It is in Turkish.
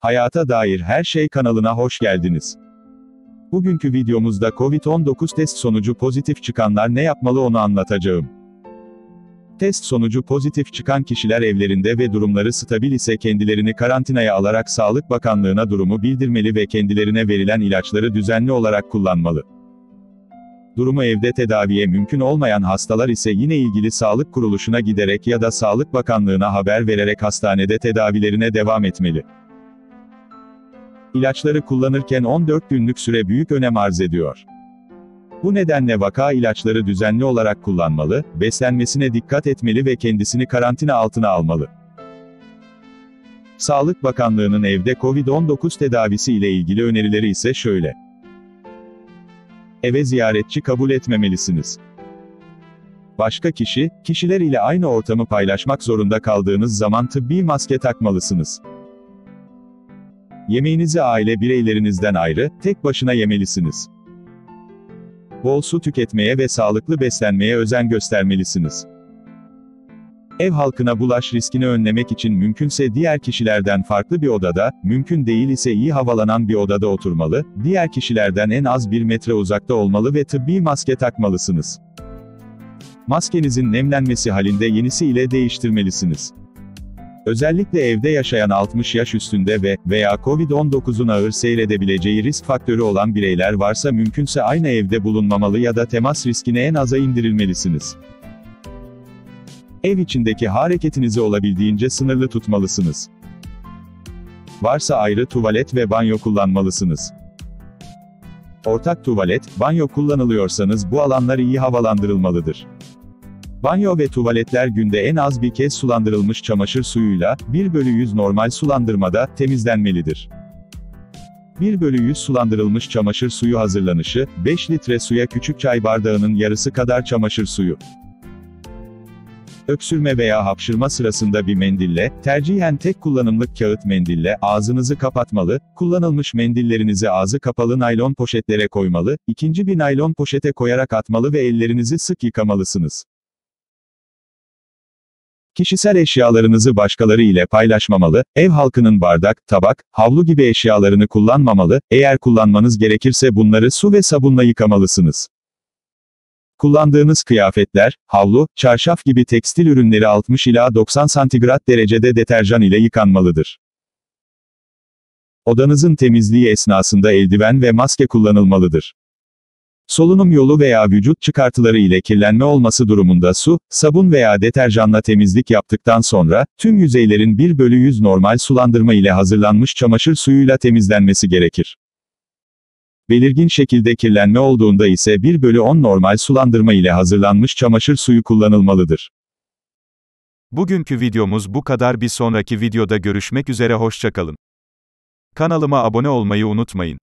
Hayata dair her şey kanalına hoş geldiniz. Bugünkü videomuzda COVID-19 test sonucu pozitif çıkanlar ne yapmalı onu anlatacağım. Test sonucu pozitif çıkan kişiler evlerinde ve durumları stabil ise kendilerini karantinaya alarak Sağlık Bakanlığı'na durumu bildirmeli ve kendilerine verilen ilaçları düzenli olarak kullanmalı. Durumu evde tedaviye mümkün olmayan hastalar ise yine ilgili sağlık kuruluşuna giderek ya da Sağlık Bakanlığı'na haber vererek hastanede tedavilerine devam etmeli. İlaçları kullanırken 14 günlük süre büyük önem arz ediyor. Bu nedenle vaka ilaçları düzenli olarak kullanmalı, beslenmesine dikkat etmeli ve kendisini karantina altına almalı. Sağlık Bakanlığı'nın evde COVID-19 tedavisi ile ilgili önerileri ise şöyle. Eve ziyaretçi kabul etmemelisiniz. Başka kişi, kişiler ile aynı ortamı paylaşmak zorunda kaldığınız zaman tıbbi maske takmalısınız. Yemeğinizi aile bireylerinizden ayrı, tek başına yemelisiniz. Bol su tüketmeye ve sağlıklı beslenmeye özen göstermelisiniz. Ev halkına bulaş riskini önlemek için mümkünse diğer kişilerden farklı bir odada, mümkün değil ise iyi havalanan bir odada oturmalı, diğer kişilerden en az bir metre uzakta olmalı ve tıbbi maske takmalısınız. Maskenizin nemlenmesi halinde yenisi ile değiştirmelisiniz. Özellikle evde yaşayan 60 yaş üstünde ve veya COVID-19'un ağır seyredebileceği risk faktörü olan bireyler varsa mümkünse aynı evde bulunmamalı ya da temas riskini en aza indirilmelisiniz. Ev içindeki hareketinizi olabildiğince sınırlı tutmalısınız. Varsa ayrı tuvalet ve banyo kullanmalısınız. Ortak tuvalet, banyo kullanılıyorsanız bu alanlar iyi havalandırılmalıdır. Banyo ve tuvaletler günde en az bir kez sulandırılmış çamaşır suyuyla, 1 bölü 100 normal sulandırmada, temizlenmelidir. 1 bölü 100 sulandırılmış çamaşır suyu hazırlanışı, 5 litre suya küçük çay bardağının yarısı kadar çamaşır suyu. Öksürme veya hapşırma sırasında bir mendille, tercihen tek kullanımlık kağıt mendille, ağzınızı kapatmalı, kullanılmış mendillerinizi ağzı kapalı naylon poşetlere koymalı, ikinci bir naylon poşete koyarak atmalı ve ellerinizi sık yıkamalısınız. Kişisel eşyalarınızı başkaları ile paylaşmamalı, ev halkının bardak, tabak, havlu gibi eşyalarını kullanmamalı, eğer kullanmanız gerekirse bunları su ve sabunla yıkamalısınız. Kullandığınız kıyafetler, havlu, çarşaf gibi tekstil ürünleri 60 ila 90 santigrat derecede deterjan ile yıkanmalıdır. Odanızın temizliği esnasında eldiven ve maske kullanılmalıdır. Solunum yolu veya vücut çıkartıları ile kirlenme olması durumunda su, sabun veya deterjanla temizlik yaptıktan sonra, tüm yüzeylerin 1 bölü 100 normal sulandırma ile hazırlanmış çamaşır suyuyla temizlenmesi gerekir. Belirgin şekilde kirlenme olduğunda ise 1 bölü 10 normal sulandırma ile hazırlanmış çamaşır suyu kullanılmalıdır. Bugünkü videomuz bu kadar bir sonraki videoda görüşmek üzere hoşçakalın. Kanalıma abone olmayı unutmayın.